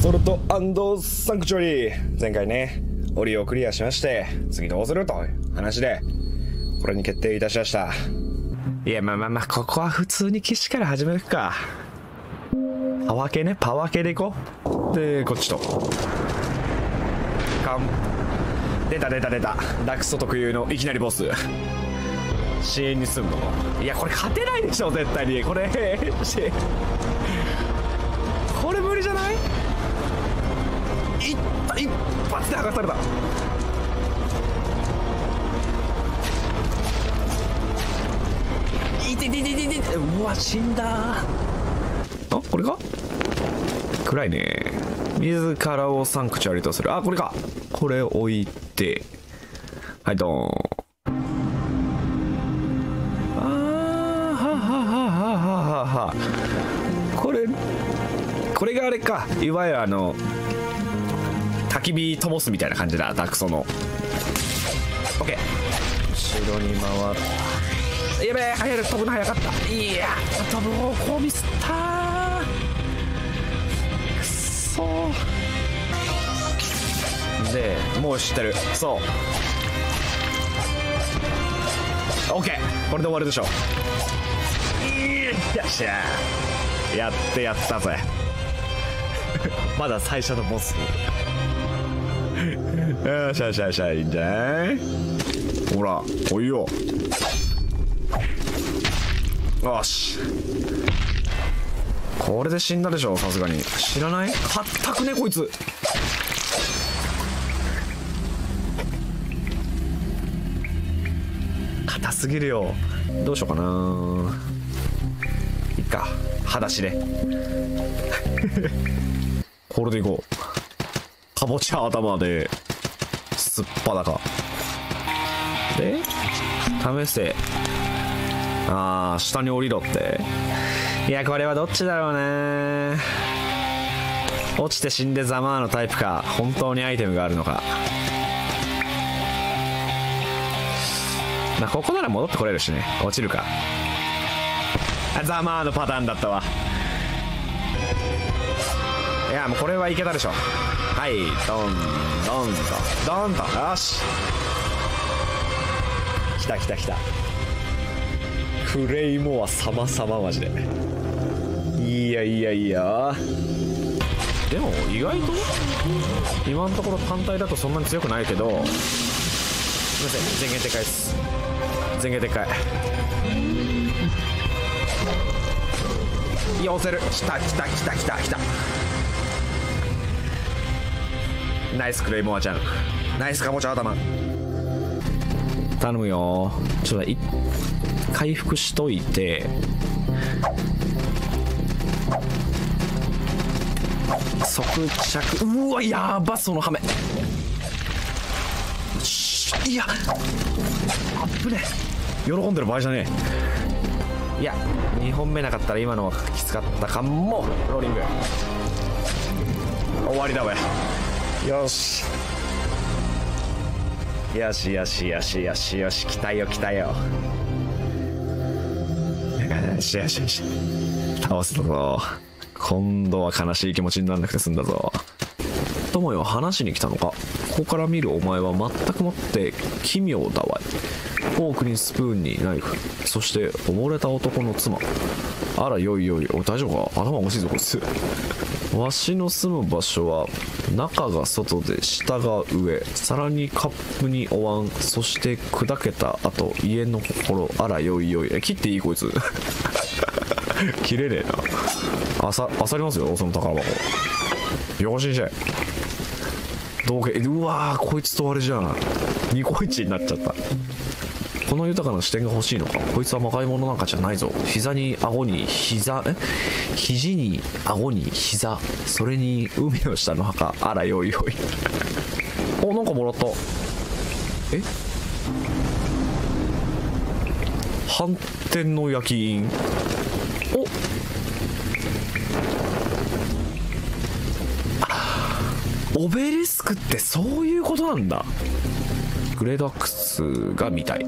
ソルトサンクチュアリー。前回ね檻をクリアしまして次どうするという話でこれに決定いたしました。いやまあまあまあここは普通に岸から始めるか。パワ系ねパワ系でいこう。でこっちと。かん出た出た出た。ダクソ特有のいきなりボス。支援にすんの。いやこれ勝てないでしょ絶対に。これ これ無理じゃない？いった一発で剥がされた。いてててててうわ死んだ。あこれか？暗いね。自らをサンクチュアリとする。あこれか。これ置いて。はいドン。あーはははははは。これこれがあれか。いわゆるあのき火灯すみたいな感じだダクソの。OK 後ろに回って。やべえ早い飛ぶの早かった。いや飛ぶ方向ミスったくそでもう知ってる。そう。OK これで終わるでしょよっしゃやってやったぜ。まだ最初のボスよしよしよしいいんじゃない？ほら来いよ。よし。これで死んだでしょさすがに。知らない？かたくねこいつ。硬すぎるよ。どうしようかな。いっか。裸足で。これでいこう。かぼちゃ頭で。すっぱだかで試せああ下に降りろって。いやこれはどっちだろうね。落ちて死んでざまあのタイプか。本当にアイテムがあるのか。まあここなら戻ってこれるしね。落ちるか。あざまのパターンだったわ。いやもうこれはいけたでしょ。はいドン。ドンとドンとよし。来た来た来た。クレイモア様々マジで。いやいやいや。でも意外と今のところ単体だとそんなに強くないけど。すいません前言撤回です。前言撤回寄せる。来た来た来た来た来たナイスクレイモアちゃん。ナイスかぼちゃ頭。頼むよ。ちょっとい回復しといて。即着。うわやばそのハメいや。あっぶね喜んでる場合じゃねえ。いや2本目なかったら今のはきつかったかも。ローリング。終わりだわよし。よしよしよしよしよし来たよ来たよ。よしよしよし。倒せたぞ。今度は悲しい気持ちにならなくて済んだぞ。友よ話しに来たのか？ここから見るお前は全くもって奇妙だわい。フォークにスプーンにナイフ。そして溺れた男の妻。あらよいよい。お大丈夫か？頭おかしいぞこいつ。わしの住む場所は中が外で下が上さらにカップにお椀そして砕けた後家の心あらよいよい。え切っていいこいつ。切れねえな。あさあさりますよその宝箱。よこしにして道具うわーこいつとあれじゃん。ニコイチになっちゃった。この豊かな視点が欲しいのか。こいつはまがいものなんかじゃないぞ。膝に顎に膝え？肘に顎に膝。それに海の下の墓あらよいよい。おなんかもらった。え？反転の焼き印。お？オベリスクってそういうことなんだ。グレードアックスが見たい。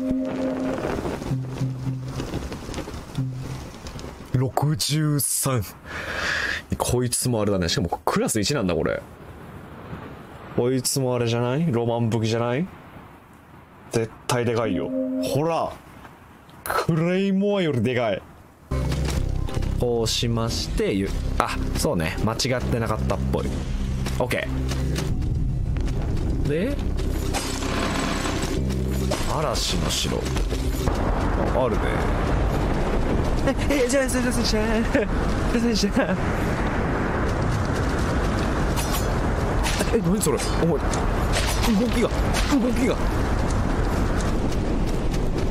63こいつもあれだね。しかもクラス1なんだこれ。こいつもあれじゃない？ロマン武器じゃない？絶対でかいよ。ほら。クレイモアよりでかい。こうしましてゆあそうね。間違ってなかったっぽい。OK で嵐の城。あるね。ええじゃあ先生先生先生え何それ？お前動きが動きが。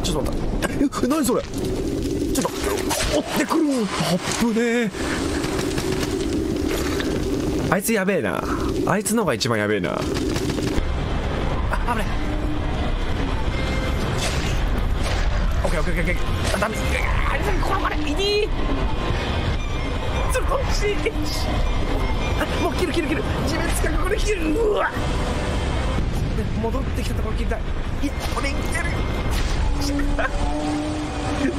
ちょっと待った。え何それ？ちょっと追ってくる。あっぶねあいつやべえな。あいつのが一番やべえな。あ危ないダメ。あれだけ転がれいいそれこっちあもう切る切る切る地面近くこれ切るうわ戻ってきたところ切りたいいこれいけ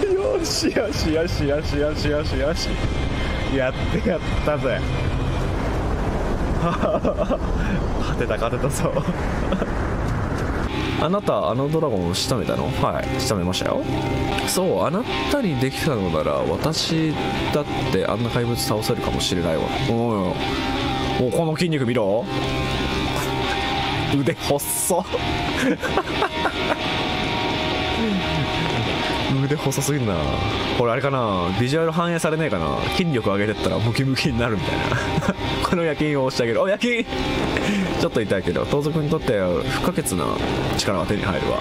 るよしよしよしよしよしよしよしやってやったぜ勝てた勝てたぞあなたあのドラゴンを仕留めたの？はい仕留めましたよ。そうあなたにできたのなら私だってあんな怪物倒せるかもしれないわ。おおおこの筋肉見ろ。腕細っ。腕細すぎるな。これあれかな。ビジュアル反映されねえかな。筋力上げてったらムキムキになるみたいな。この夜勤を押してあげる。お夜勤 ちょっと痛いけど。盗賊にとって不可欠な力が手に入るわ。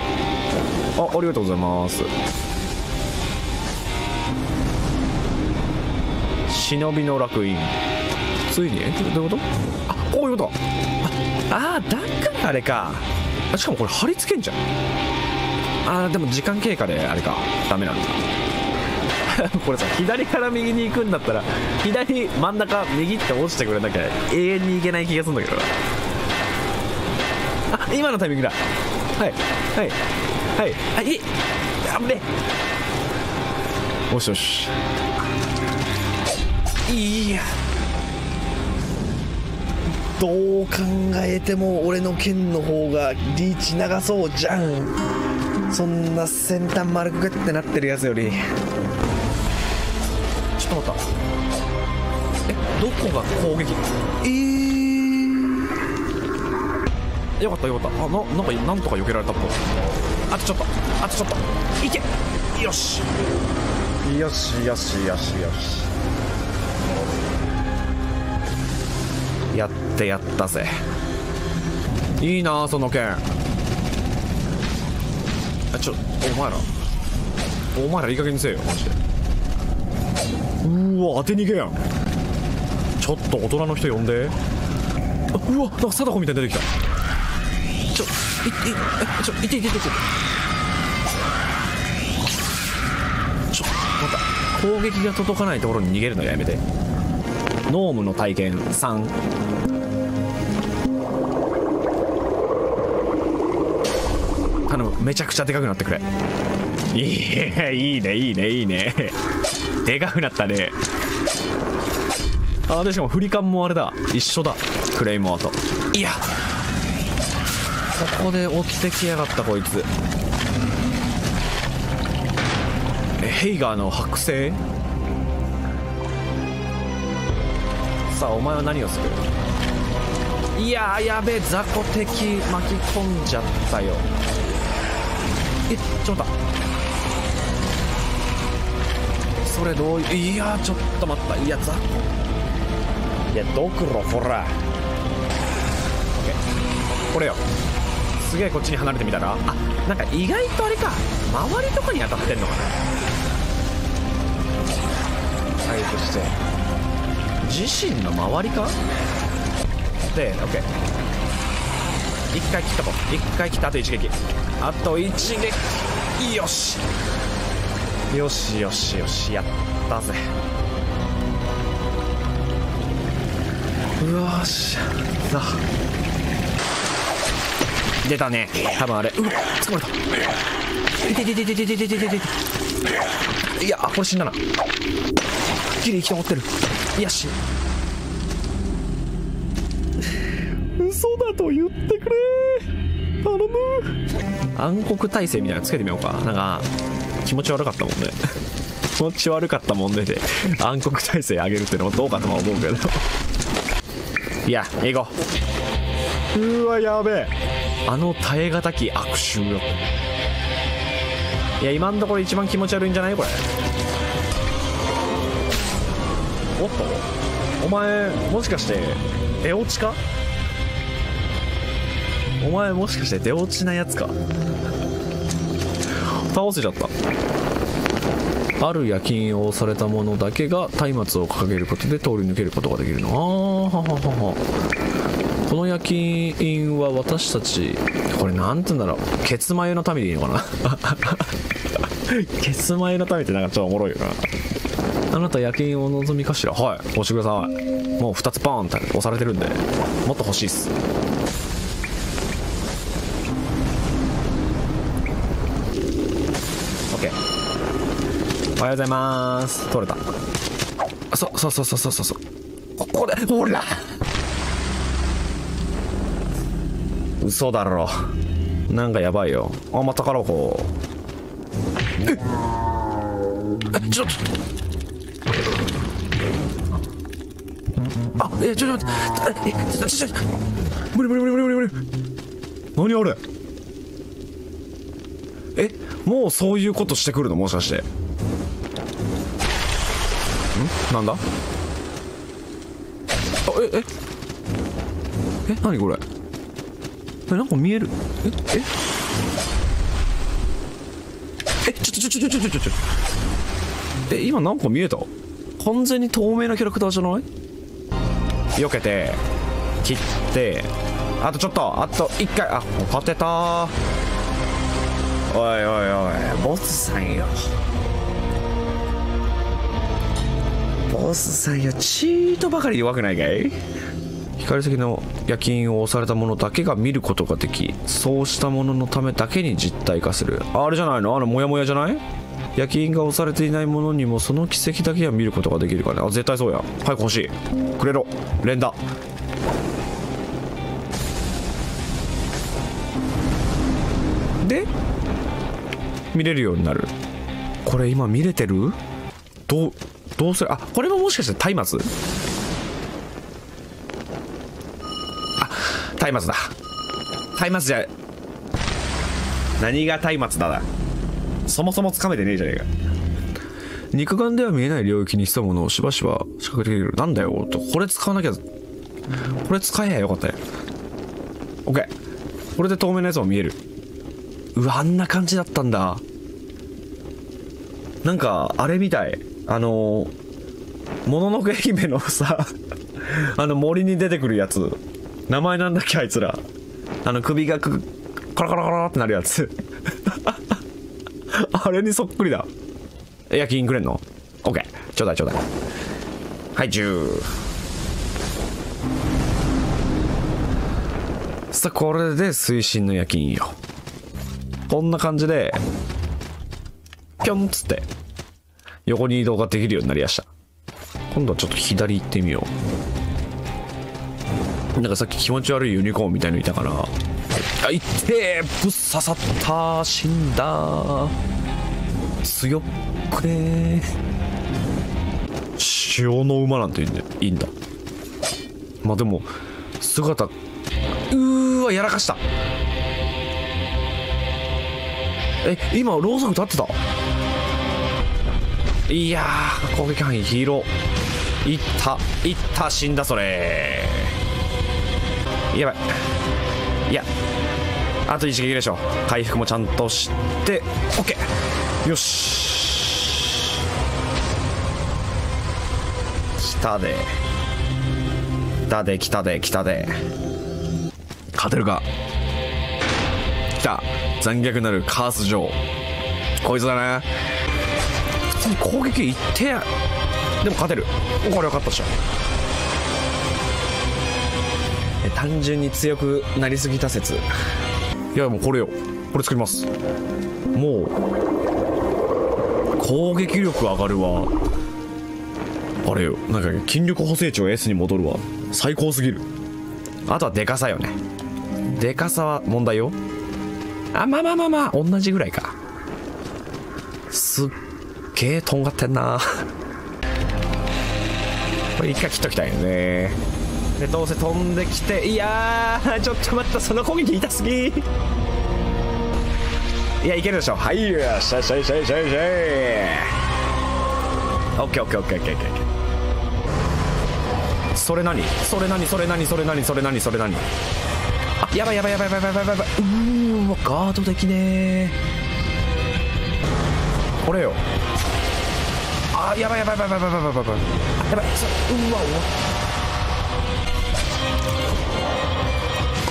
あありがとうございます。忍びの楽園。ついに？えどういうこと？あこういうこと。ああだからあれか。しかもこれ貼り付けんじゃん。あーでも時間経過であれか。ダメなんだ。これさ左から右に行くんだったら左真ん中右って落ちてくれなきゃ永遠に行けない気がするんだけど。あ今のタイミングだ。はいはいはい。あいいやべよしよし。いや。どう考えても俺の剣の方がリーチ長そうじゃん。そんな先端丸くってなってるやつより。ちょっと待った。えどこが攻撃？えー、よかったよかった。あななんかなんとか避けられたっぽい。あとちょっとあとちょっと。いけ。よし。よしよしよしよし。やってやったぜ。いいなその剣ちょお前ら。お前らいい加減にせえよ。マジで。うわ当て逃げやん。ちょっと大人の人呼んで。あうわなんか貞子みたいに出てきた。ちょいいえちょいていていていて。ちょまた。攻撃が届かないところに逃げるのやめて。ノームの体験3頼むめちゃくちゃでかくなってくれ。いいいいねいいねいいね。でかくなったね。あでしかも振り感もあれだ。一緒だ。クレイモアと。いや。ここで落ちてきやがったこいつ。えヘイガーの剥製？さあお前は何をする？いやーやべえ雑魚敵巻き込んじゃったよえちょっと待ったそれどういういやーちょっと待った。いや雑魚。いやドクロほら。OK これよ。すげえこっちに離れてみたら。あなんか意外とあれか。周りとかに当たってんのかな。回復して。自身の周りか？で OK 一回切ったと。一回切ったあと一撃。あと一撃。よし。よしよしよし。やったぜ。よしさあ出たね。多分あれ。うわ捕まえた。いてててててててててて。いやこれ死んだな。ギリ生き残ってる。よし。と言ってくれ。頼む。暗黒耐性みたいなのつけてみようか。なんか気持ち悪かったもんね。気持ち悪かったもんねで暗黒耐性上げるってのもどうかとは思うけど。いや行こううわやべえ。あの耐え難き悪臭よいや今のところ一番気持ち悪いんじゃないこれ。おっと。お前もしかして出落ちかお前もしかして出落ちなやつか？倒せちゃった。ある夜勤をされた者だけが松明を掲げることで通り抜けることができるの。あはははこの夜勤員は私たちこれなんて言うんだろう。ケツ眉の民でいいのかな？ケツ眉の民ってなんかちょっとおもろいよな。あなた夜勤をお望みかしら？はい。押してください。もう2つパーンって押されてるんで。もっと欲しいっす。ようございます。取れた。そそうそうそうそうそうそう。ここでほら。嘘だろ。なんかやばいよ。あまた宝箱ええちょっと。あえちょっと待って。えちょちょちょ。無理無理無理無理無理無理。何あれ？えもうそういうことしてくるの？もしかして。なんだ？あええ？え何これ？えなんか見える？ええ？えちょちょちょちょちょちょちょえ今なんか見えた？完全に透明なキャラクターじゃない？避けて切ってあとちょっとあと1回あ勝てた。おいおいおいボスさんよ。ボスさんよチートばかり弱くないかい？光先の夜勤を押された者だけが見ることができそうしたもののためだけに実体化する。あれじゃないの？あのモヤモヤじゃない？夜勤が押されていないものにもその奇跡だけは見ることができるからね。あ絶対そうや。早く欲しい。くれろ。連打。で見れるようになる。これ今見れてる？どう？どうする？あこれももしかして松明？あ松明だ。松明じゃ何が松明だだそもそもつかめてねえじゃねえか。肉眼では見えない領域に潜むものをしばしば仕掛けている。なんだよと。これ使わなきゃこれ使えやよかったよ。OK これで透明なやつも見える。うわあんな感じだったんだ。なんかあれみたい。あのもののけ姫のさ あの森に出てくるやつ。名前なんだっけあいつら。あの首がくコロコロコロってなるやつ。あれにそっくりだ。焼き印くれんの ?OK ちょうだいちょうだい。はい10さあこれで推進の焼き印よ。こんな感じでぴょんっつって。横に移動ができるようになりやした。今度はちょっと左行ってみよう。なんかさっき気持ち悪いユニコーンみたいのいたから。あいってぶっ刺さった死んだ強っくね潮の馬なんていいんだいいんだ。まあでも姿うーわやらかした。え今ローソン立ってた？いやー攻撃範囲広。いったいった死んだそれ。やばい。いやあと一撃でしょ。回復もちゃんとして。OK よし。来たで。来たで来たで来たで。勝てるか。来た。残虐なるカース城。こいつだね普通に攻撃いってやでも勝てる。これ分かったっしょ。え単純に強くなりすぎた説。いやもうこれよ。これ作ります。もう攻撃力上がるわ。あれよ。なんか筋力補正値を S に戻るわ。最高すぎる。あとはでかさよね。でかさは問題よ。あまあまあまあまあ同じぐらいか。すっげえとんがってんなこれ一回切っときたいよねでどうせ飛んできていやーちょっと待ったその攻撃痛すぎいやいけるでしょはいよっしゃしゃしゃしゃしゃオッケーオッケーオッケーオッケーオッケーッケーそれ何それ何それ何それ何それ何それ何あやばいやばいやばいやばいやばいやばいうーわガードできねーこれよあやばいやばいやばいやばいやばい。やばいやばいうわうわ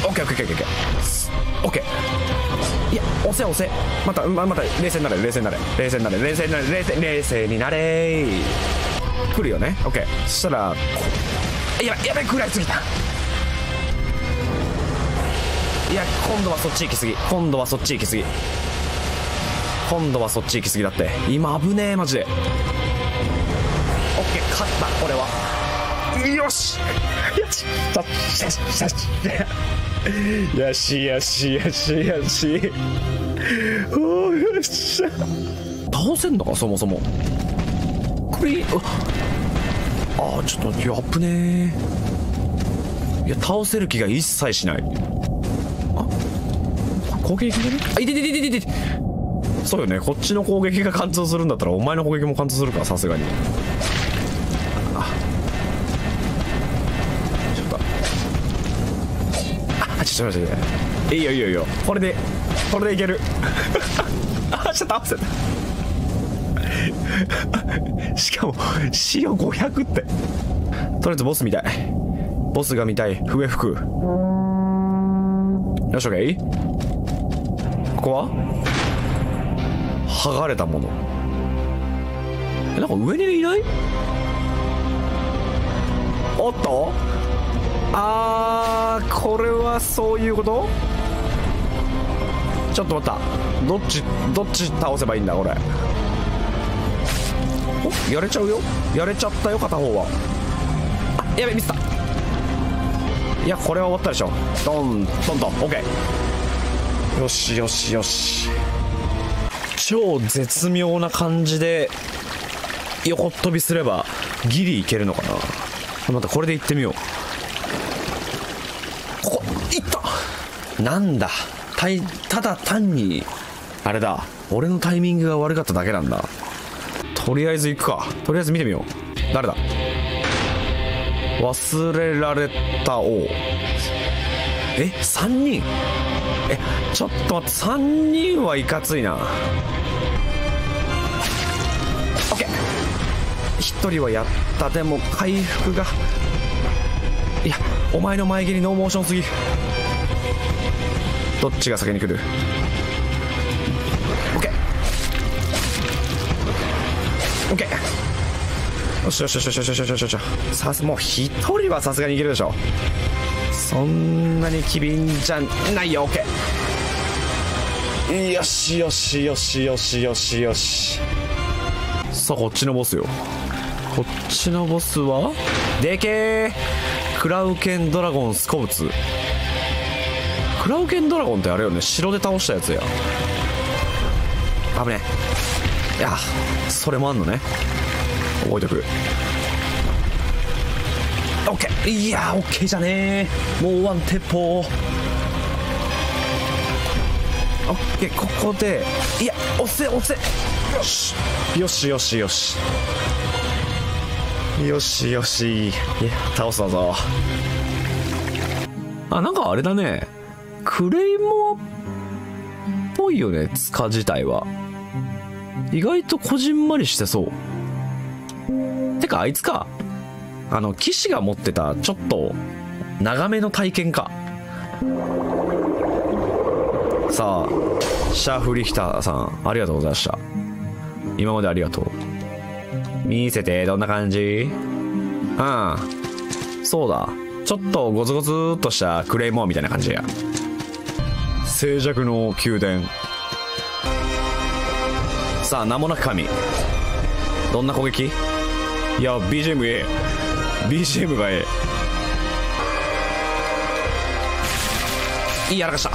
オッケーオッケーオッケーオッケーオッケー。いや押せ押せ。またままた冷静になれ冷静になれ。冷静になれ冷静になれ。冷静冷静になれ。来るよね。オッケー。そしたらやばいやばい食らいすぎた。いや今度はそっち行きすぎ。今度はそっち行きすぎ。今度はそっち行きすぎだって。今危ねえマジで。ケー勝ったこれは。よし。よし。よしよしよしよしよし。おーよっしゃ。倒せんのかそもそも。これああちょっとやっぶね。いや倒せる気が一切しない。あ？攻撃でね？あいてててててて。そうよね。こっちの攻撃が貫通するんだったらお前の攻撃も貫通するかさすがに ちょっと待っていいよいいよいいよ。これでこれでいける。あちょっと倒せたしかも仕様500って。とりあえずボスみたい。ボスが見たい。笛吹く。よし OK ここは？剥がれたもの。えなんか上にいない？おっと？あーこれはそういうこと？ちょっと待った。どっちどっち倒せばいいんだこれ？おやれちゃうよ？やれちゃったよ片方は。あやべミスった。いやこれは終わったでしょ。ドンドンと。OK よしよしよし。超絶妙な感じで横っ飛びすればギリいけるのかな。またこれでいってみようここいったなんだ？たいただ単にあれだ。俺のタイミングが悪かっただけなんだ。とりあえず行くか。とりあえず見てみよう。誰だ？忘れられた王。え？3人？え？ちょっと待って。3人はいかついな。OK 1人はやった。でも回復が。いやお前の前蹴りノーモーションすぎ。どっちが先に来る？OK OK よしよしよしよしよしよしよしよしさすもう一人はさすがにいけるでしょ。そんなに機敏じゃないよ。OK よしよしよしよしよしよし。さあこっちのボスよ。こっちのボスは？でけー。クラウケンドラゴンスコブツ。クラウケンドラゴンってあれよね城で倒したやつや。危ねえ。いやそれもあんのね。覚えてく。オッケー。いやオッケーじゃねえ。もうワン鉄砲。オッケーここで。いや押せ押せ。よしよしよし。よしよし。よしいや倒すだぞ。あなんかあれだねクレイモアっぽいよね塚自体は。意外とこじんまりしてそう。てかあいつか。あの騎士が持ってたちょっと長めの体験か。さあシャーフリヒターさんありがとうございました。今までありがとう。見せてどんな感じ？うん。そうだ。ちょっとゴツゴツっとしたクレイモアみたいな感じや。静寂の宮殿。さあ名もなく神。どんな攻撃？いや BGM ええ BGM がええやらかした。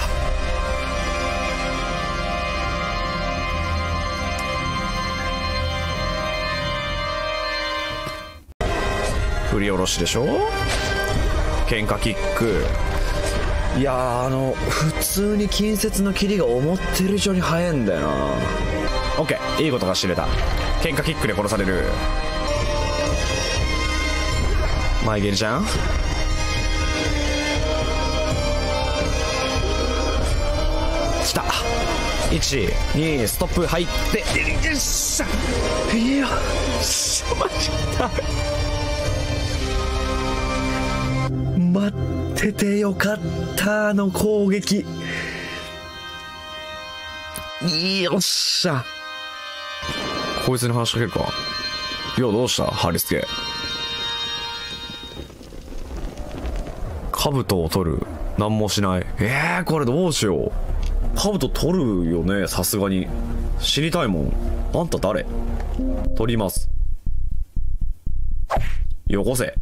振り下ろしでしょ？喧嘩キックいやーあの普通に近接の切りが思ってる以上に速いんだよな。オッケーいいことが知れた。喧嘩キックで殺される。前蹴りじゃん？来た。12ストップ入って。よっしゃ。よっしゃマジだ待っててよかったあの攻撃。よっしゃ。こいつに話しかけるか。よどうした？ハリスケ兜を取る。何もしない。えー、これどうしよう。兜取るよねさすがに。知りたいもん。あんた誰？取ります。よこせ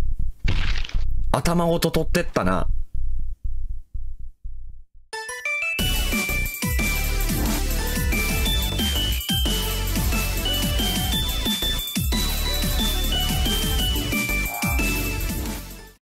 頭ごと取ってったな。